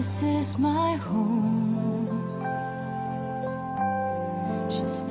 This is my home. Just